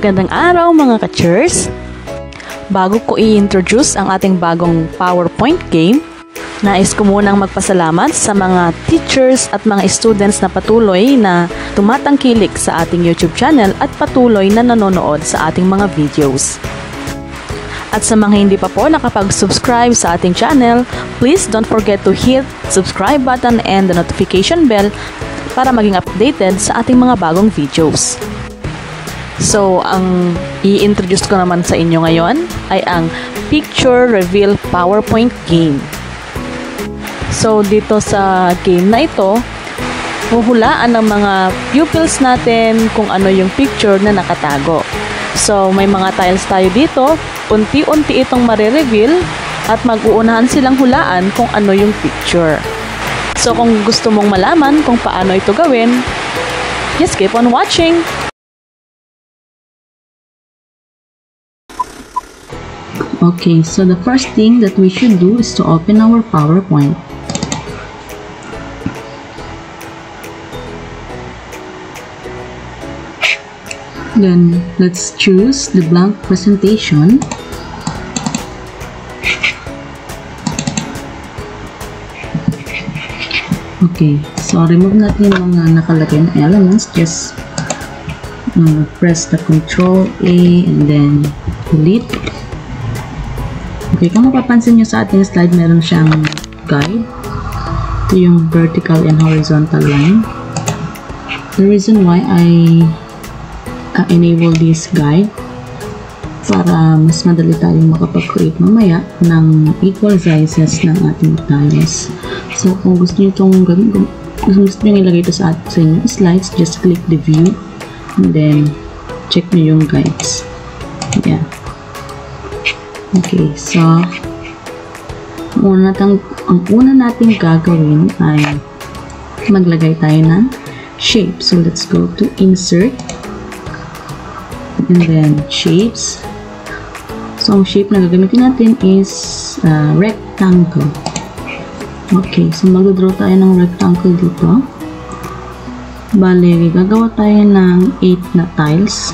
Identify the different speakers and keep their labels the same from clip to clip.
Speaker 1: Magandang araw mga ka-cheers! Bago ko i-introduce ang ating bagong PowerPoint game, nais ko munang magpasalamat sa mga teachers at mga students na patuloy na tumatangkilik sa ating YouTube channel at patuloy na nanonood sa ating mga videos. At sa mga hindi pa po nakapag-subscribe sa ating channel, please don't forget to hit subscribe button and the notification bell para maging updated sa ating mga bagong videos. So, ang i-introduce ko naman sa inyo ngayon ay ang Picture Reveal PowerPoint Game. So, dito sa game na ito, huhulaan ng mga pupils natin kung ano yung picture na nakatago. So, may mga tiles tayo dito, unti-unti itong marireveal at mag-uunahan silang hulaan kung ano yung picture. So, kung gusto mong malaman kung paano ito gawin, just keep on watching!
Speaker 2: Okay, so the first thing that we should do is to open our PowerPoint. Then, let's choose the blank presentation. Okay, so remove natin yung mga nakalagay na elements. Just uh, press the Control A and then delete. Okay, kung mapapansin nyo sa ating slide, meron siyang guide. Ito yung vertical and horizontal line. The reason why I uh, enable this guide para mas madali tayong makapag-create mamaya ng equal sizes ng ating tiles. So, kung gusto nyo itong gawin, kung gusto nyo ilagay ito sa, sa inyong slides, just click the view and then check nyo yung guides. Yeah. Okay, so una natang, ang una nating gagawin ay maglagay tayo ng shape. So, let's go to insert and then shapes. So, ang shape na gagamitin natin is uh, rectangle. Okay, so mag-draw tayo ng rectangle dito. Bale, gagawa tayo ng 8 na tiles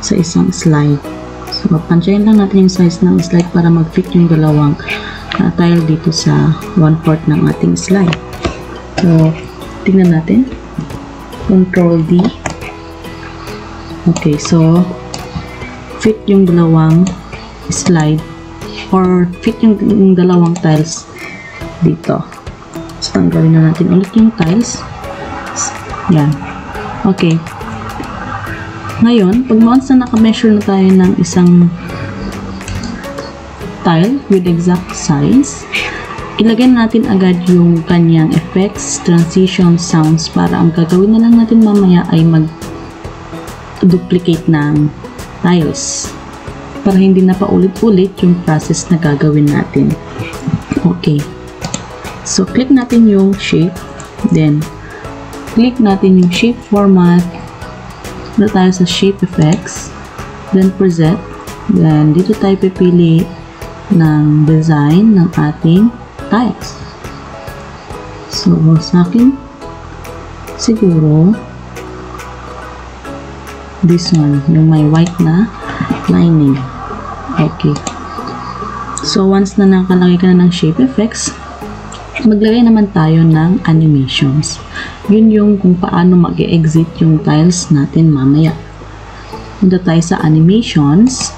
Speaker 2: sa isang slide. So, pansyahin lang natin yung size ng slide para mag-fit yung dalawang uh, tile dito sa 1-4 ng ating slide. So, tingnan natin. Control D. Okay, so, fit yung dalawang slide or fit yung, yung dalawang tiles dito. So, tanggalin na natin ulit yung tiles. Yan. Okay. Ngayon, pag once na naka-measure na tayo ng isang tile with exact size, ilagay natin agad yung kanyang effects, transition, sounds para ang gagawin na lang natin mamaya ay mag-duplicate ng tiles para hindi na paulit-ulit yung process na gagawin natin. Okay. So, click natin yung shape. Then, click natin yung shape format. Dito tayo sa shape effects. Then, preset. Then, dito tayo pipili ng design ng ating tiles. So, sa akin, siguro, this one, yung may white na lining. Okay. So, once na nakalagay ka na ng shape effects, maglagay naman tayo ng animations. Yun yung kung paano mag-exit yung tiles natin mamaya. Punta tayo sa animations.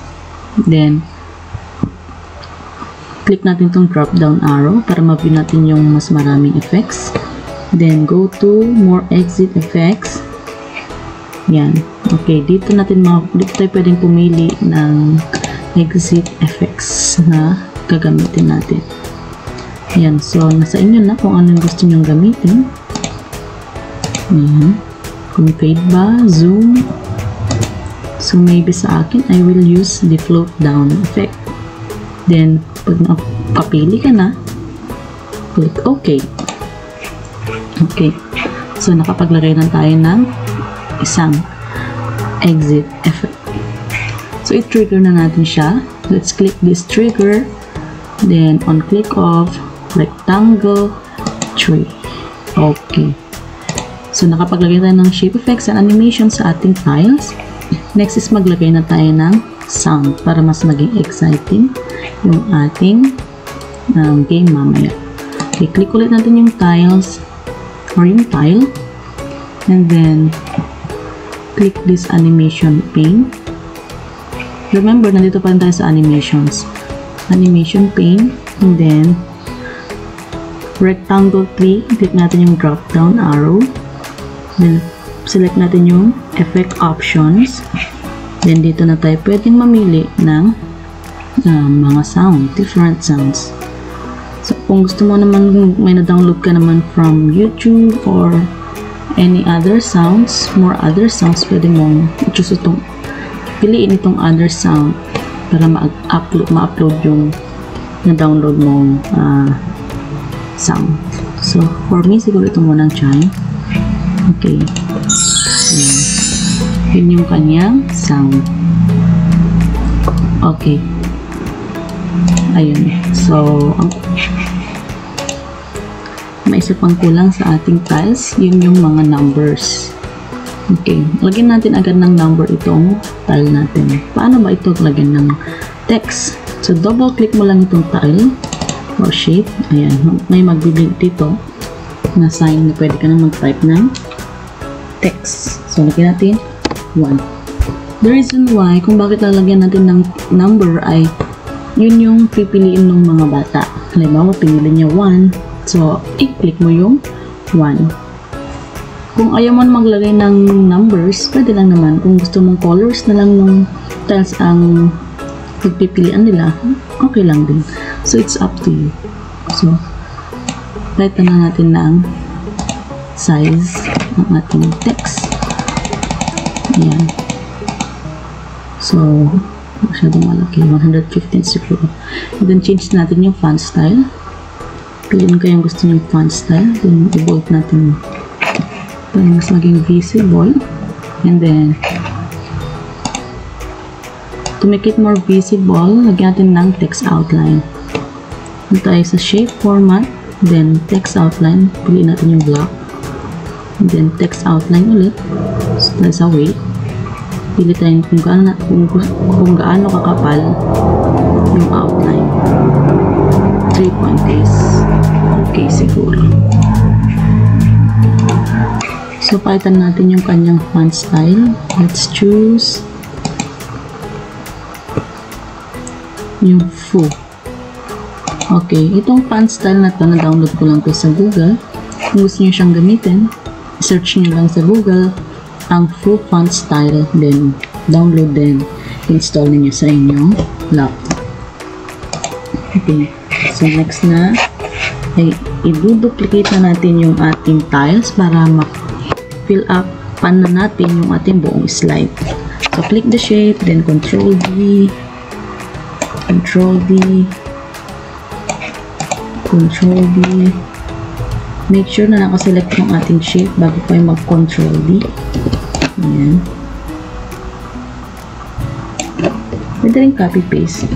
Speaker 2: Then, click natin itong drop down arrow para ma-view natin yung mas maraming effects. Then, go to more exit effects. Yan. Okay, dito natin mga, dito tayo pwedeng pumili ng exit effects na gagamitin natin. Yan. So, nasa inyo na kung anong gusto nyong gamitin. Yan. Kung fade ba, zoom. So, maybe sa akin, I will use the float down effect. Then, pag nakapili ka na, click OK. Okay. So, nakapaglagay na tayo ng isang exit effect. So, i-trigger na natin siya. Let's click this trigger. Then, on click of rectangle tree. Okay. So, nakapaglagay tayo ng shape effects and animation sa ating tiles. Next is maglagay na tayo ng sound para mas maging exciting yung ating um, game mamaya. Okay, click ulit natin yung tiles or yung tile and then click this animation pane. Remember, nandito pa rin tayo sa animations. Animation pane and then rectangle 3, click natin yung drop down arrow. Then select natin yung effect options. Then dito na tayo pwedeng mamili ng uh, mga sound, different sounds. So kung gusto mo naman may na-download ka naman from YouTube or any other sounds, more other sounds, pwede mong i-choose itong piliin itong other sound para ma-upload ma-upload yung na-download mong uh, sound. So, for me, siguro ito muna ang chime. Okay. Ayan. Yun yung kanyang sound. Okay. Ayun. So, ang may isa pang kulang sa ating tiles, yun yung mga numbers. Okay. Lagyan natin agad ng number itong tile natin. Paano ba ito lagyan ng text? So, double click mo lang itong tile or shape. Ayan. May magbibig dito na sign na pwede ka na mag-type ng text. So, lagyan natin 1. The reason why, kung bakit lalagyan natin ng number ay yun yung pipiliin ng mga bata. Halimbawa, pinili niya 1. So, i-click mo yung 1. Kung ayaw mo maglagay ng numbers, pwede lang naman. Kung gusto mong colors na lang ng tiles ang pagpipilian nila, okay lang din. So, it's up to you. So, write na natin ng size ng ating text. Ayan. So, masyadong malaki. 115 siguro. And then, change natin yung font style. Piliin ko yung gusto yung font style. Then, i-bold natin para mas maging visible. And then, to make it more visible, lagyan natin ng text outline. Dito tayo sa shape format. Then, text outline. Piliin natin yung block. Then, text outline ulit. Tayo sa weight. Pili tayo kung gaano, kung, kung gaano kakapal yung outline. 3 point is okay siguro. So, palitan natin yung kanyang font style. Let's choose yung foo. Okay, itong font style na to, na-download ko lang to sa Google. Kung gusto niyo siyang gamitin, search niyo lang sa Google ang full font style, then download then install niyo sa inyong laptop. Okay, so next na, ay i-duplicate na natin yung ating tiles para ma-fill up pan na natin yung ating buong slide. So, click the shape, then Control D, Control D, Control D. Make sure na nakaselect yung ating shape bago kayo mag-Control D. Ayan. Pwede rin copy-paste.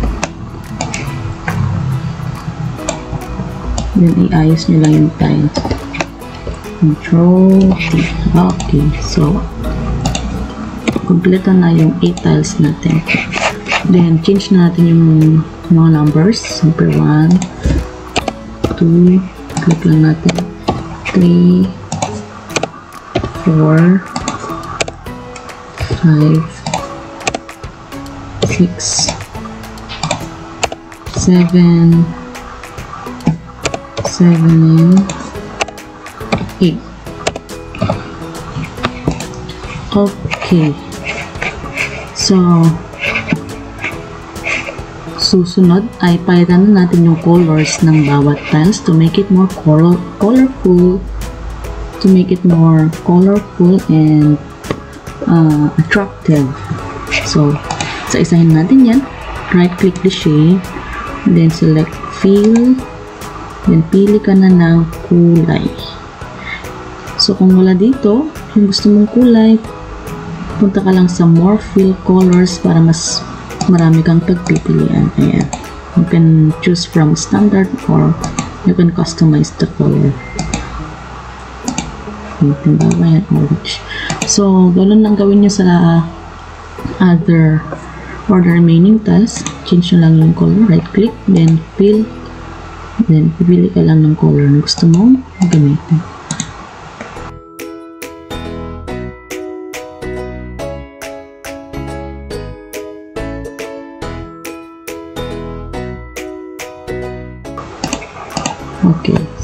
Speaker 2: Then, iayos nyo lang yung tile. Control D. Okay. So, kompleto na yung 8 tiles natin. Then, change na natin yung mga numbers. Number 1, 2, click lang natin, 3, 4, 5, 6, 7, 7, 8. Okay. So, susunod ay palitan na natin yung colors ng bawat tiles to make it more color colorful to make it more colorful and uh, attractive. So sa isahin natin yan right click the shape then select fill then pili ka na ng kulay. So kung wala dito yung gusto mong kulay punta ka lang sa more fill colors para mas marami kang pagpipilian. Ayan. You can choose from standard or you can customize the color. Halimbawa yan, orange. So, ganoon lang gawin nyo sa other for the remaining task, change nyo lang yung color, right click, then fill, then pipili ka lang ng color na gusto mong gamitin.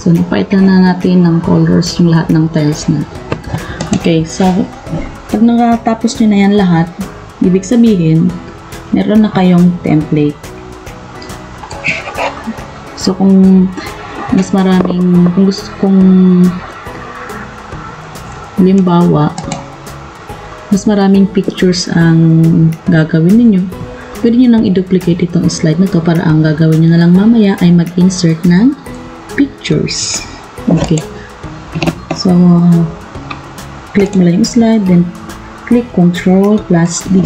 Speaker 2: So napaitan na natin ng colors yung lahat ng tiles na. Okay, so pag nakatapos nyo na yan lahat, ibig sabihin, meron na kayong template. So kung mas maraming, kung gusto kong limbawa, mas maraming pictures ang gagawin ninyo, pwede nyo nang i-duplicate itong slide na to para ang gagawin nyo na lang mamaya ay mag-insert ng pictures. Okay. So, click mo lang yung slide, then click Control plus D.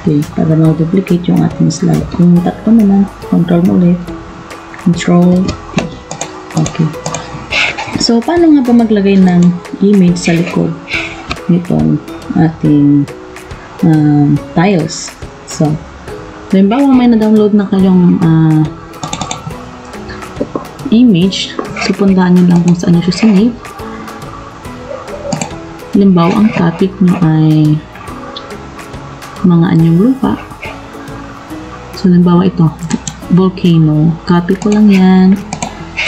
Speaker 2: Okay, para ma-duplicate yung ating slide. Kung tatlo naman, control mo ulit. Control D. Okay. So, paano nga ba maglagay ng image sa likod nitong ating um, tiles? So, halimbawa may na-download na kayong uh, image, so puntaan nyo lang kung saan nyo siya sinave. Halimbawa, ang topic nyo ay mga anyong lupa. So, halimbawa ito, volcano. Copy ko lang yan.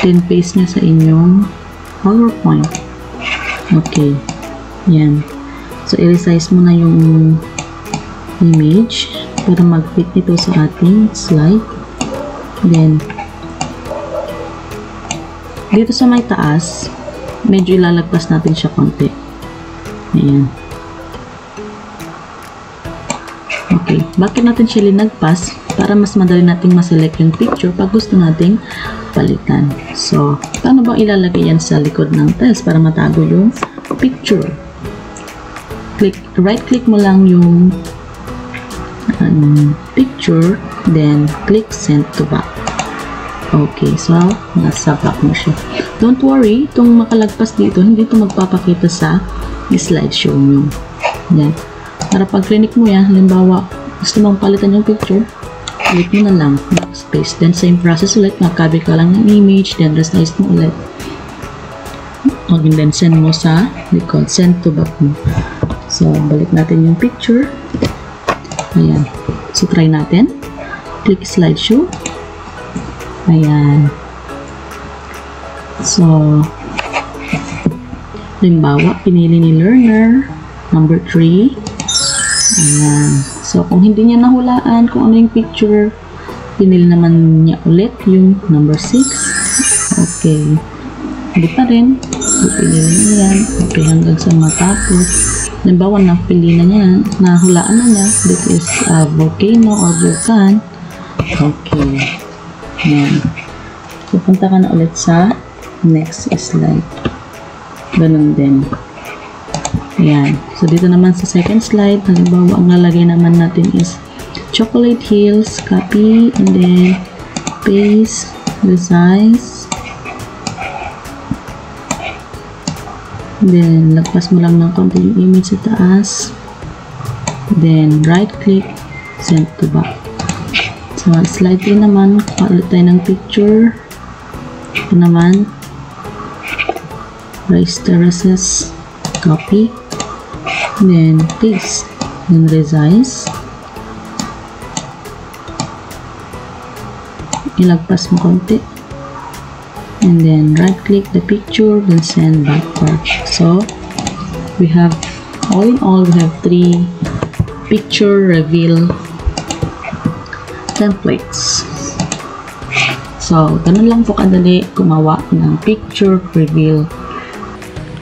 Speaker 2: Then, paste nyo sa inyong PowerPoint. Okay. Yan. So, i-resize mo na yung image para mag-fit ito sa ating slide. Then, dito sa may taas, medyo ilalagpas natin siya konti. Ayan. Okay. Bakit natin siya linagpas? Para mas madali nating maselect yung picture pag gusto nating palitan. So, paano ba ilalagay yan sa likod ng tiles para matago yung picture? Click, right click mo lang yung um, picture, then click send to back. Okay, so nasa back mo siya. Don't worry, itong makalagpas dito, hindi ito magpapakita sa slideshow nyo. Yan. Para pag clinic mo yan, halimbawa, gusto mong palitan yung picture, click mo na lang, backspace. Then, same process ulit, makabi ka lang ng image, then resize mo ulit. And then, send mo sa likod, send to back mo. So, balik natin yung picture. Ayan. So, try natin. Click slideshow. Ayan. So, halimbawa, pinili ni learner, number 3. Ayan. So, kung hindi niya nahulaan kung ano yung picture, pinili naman niya ulit yung number 6. Okay. Hindi pa rin. Pinili niya. Okay, hanggang sa matapos. Halimbawa, napili na niya, nahulaan na niya. This is a volcano or vulkan. Okay. Ayan. Pupunta ka na ulit sa next slide. Ganun din. Ayan. So, dito naman sa second slide, halimbawa, ang lalagay naman natin is chocolate hills, copy, and then paste, resize. Then, lagpas mo lang ng konti yung image sa taas. Then, right click, send to back. So, slide 3 naman, ulit tayo ng picture. Ito naman, raise terraces, copy, then paste, then resize. Ilagpas mo konti. And then right click the picture, then send backward. So, we have, all in all, we have three picture reveal templates. So, ganun lang po kadali gumawa ng picture reveal.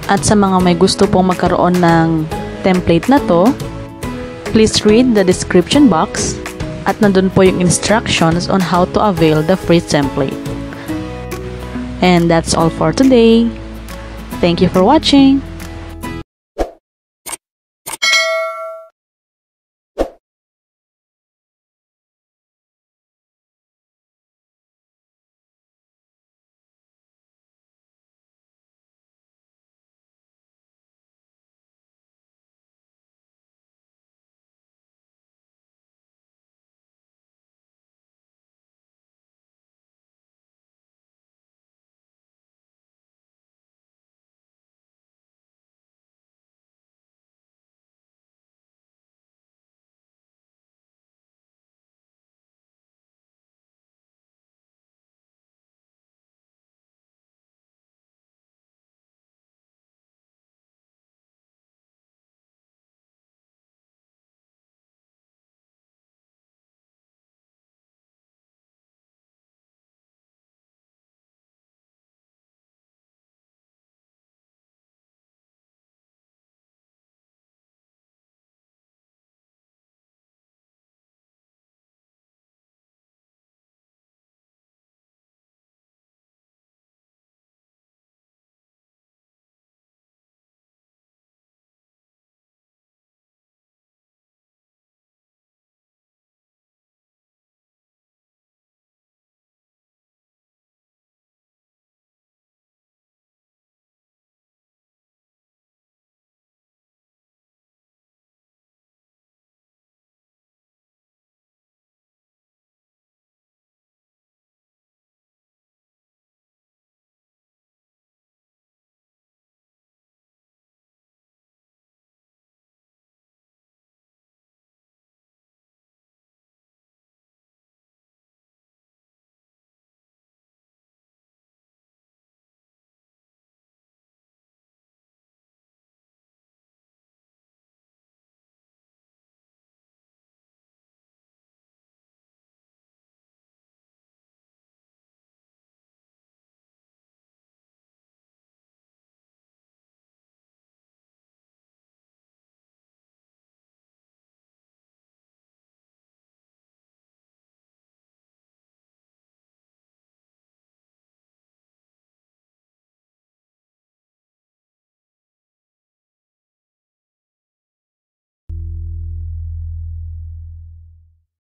Speaker 1: At sa mga may gusto pong magkaroon ng template na to, please read the description box at nandun po yung instructions on how to avail the free template. And that's all for today. Thank you for watching.